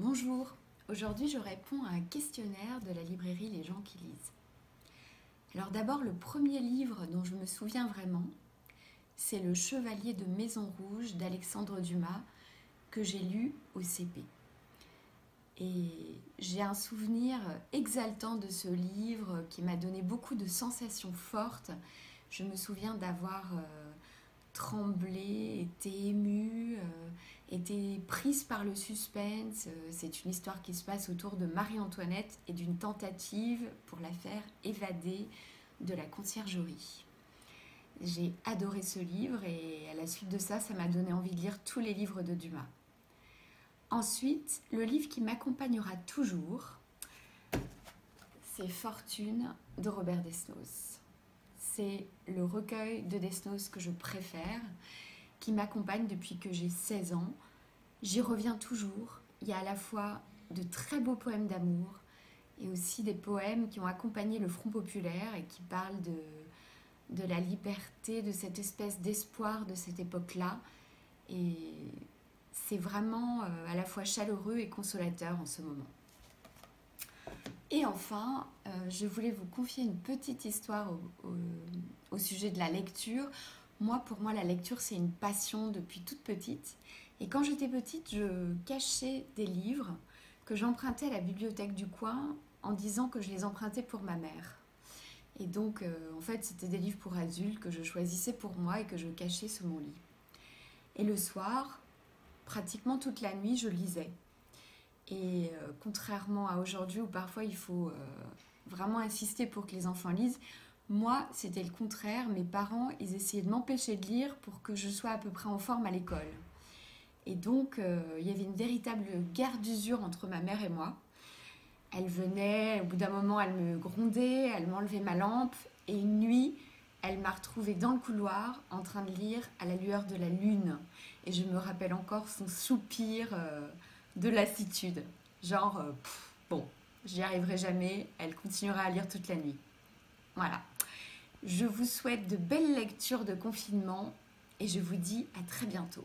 Bonjour, aujourd'hui je réponds à un questionnaire de la librairie Les gens qui lisent. Alors d'abord, le premier livre dont je me souviens vraiment, c'est Le Chevalier de Maison Rouge d'Alexandre Dumas que j'ai lu au CP. Et j'ai un souvenir exaltant de ce livre qui m'a donné beaucoup de sensations fortes. Je me souviens d'avoir euh, tremblé, été émue, prise par le suspense. Euh, c'est une histoire qui se passe autour de Marie-Antoinette et d'une tentative pour la faire évader de la conciergerie. J'ai adoré ce livre et à la suite de ça, ça m'a donné envie de lire tous les livres de Dumas. Ensuite, le livre qui m'accompagnera toujours, c'est Fortune de Robert Desnos. C'est le recueil de Desnos que je préfère, qui m'accompagne depuis que j'ai 16 ans. J'y reviens toujours. Il y a à la fois de très beaux poèmes d'amour et aussi des poèmes qui ont accompagné le Front populaire et qui parlent de, de la liberté, de cette espèce d'espoir de cette époque-là. Et c'est vraiment euh, à la fois chaleureux et consolateur en ce moment. Et enfin, euh, je voulais vous confier une petite histoire au, sujet de la lecture. Moi, pour moi, la lecture, c'est une passion depuis toute petite. Et quand j'étais petite, je cachais des livres que j'empruntais à la bibliothèque du coin en disant que je les empruntais pour ma mère. Et donc, euh, en fait, c'était des livres pour adultes que je choisissais pour moi et que je cachais sous mon lit. Et le soir, pratiquement toute la nuit, je lisais. Et euh, contrairement à aujourd'hui où parfois il faut euh, vraiment insister pour que les enfants lisent, moi c'était le contraire. Mes parents, ils essayaient de m'empêcher de lire pour que je sois à peu près en forme à l'école. Et donc euh, il y avait une véritable guerre d'usure entre ma mère et moi. Elle venait, au bout d'un moment, elle me grondait, elle m'enlevait ma lampe. Et une nuit, elle m'a retrouvée dans le couloir en train de lire à la lueur de la lune. Et je me rappelle encore son soupir euh, de lassitude. Genre, euh, bon, j'y arriverai jamais, elle continuera à lire toute la nuit. Voilà. Je vous souhaite de belles lectures de confinement et je vous dis à très bientôt.